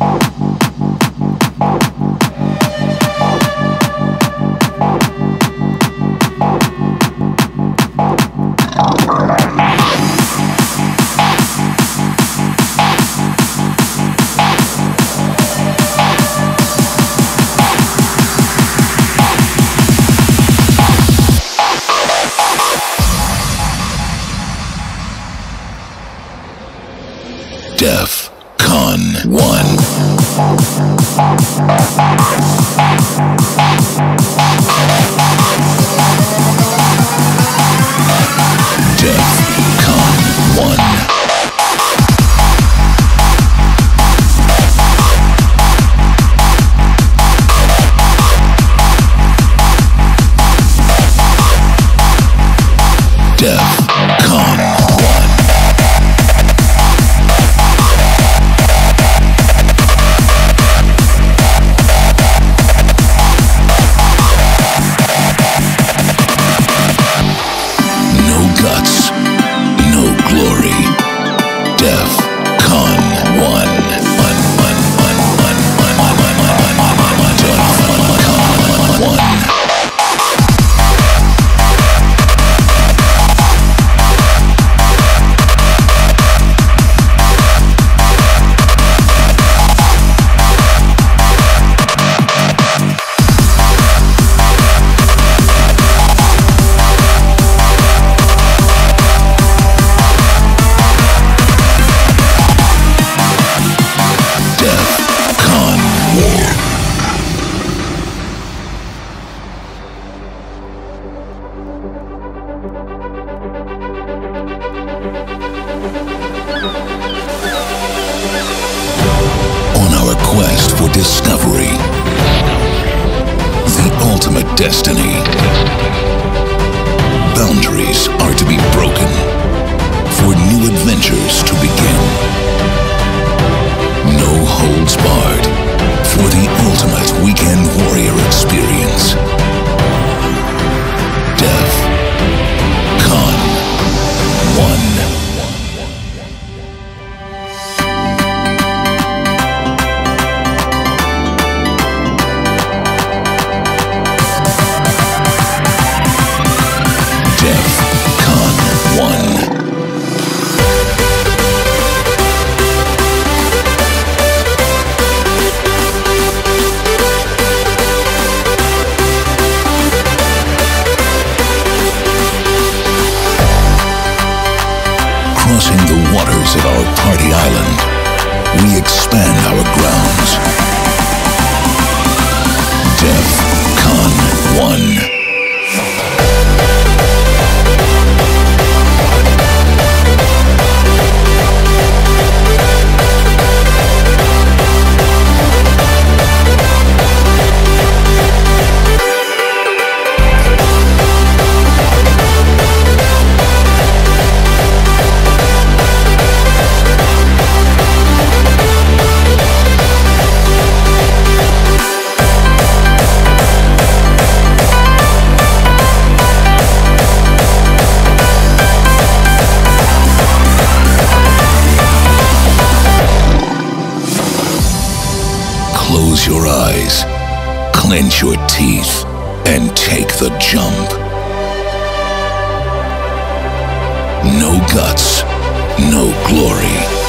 Bye. Death. for discovery. The ultimate destiny. Boundaries are to be broken for new adventures. crossing the waters of our party island, we expand our grounds. Death Clench your teeth and take the jump. No guts, no glory.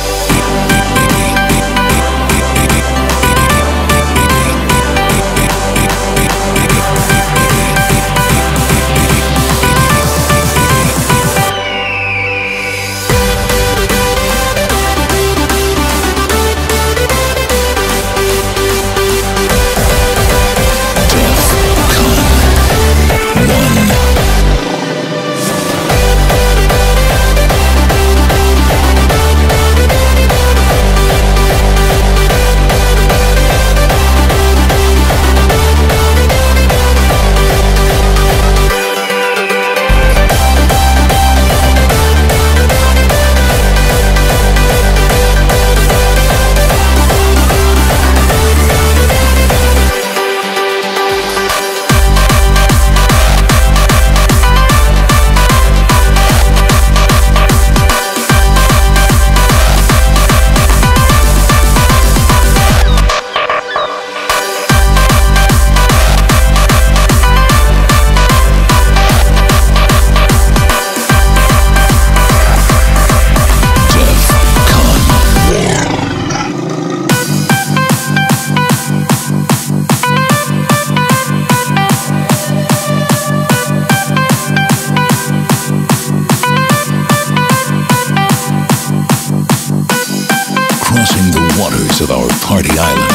crossing the waters of our party island,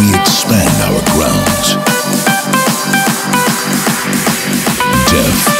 we expand our grounds. Death